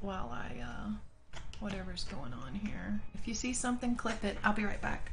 while I, uh, whatever's going on here. If you see something, clip it. I'll be right back.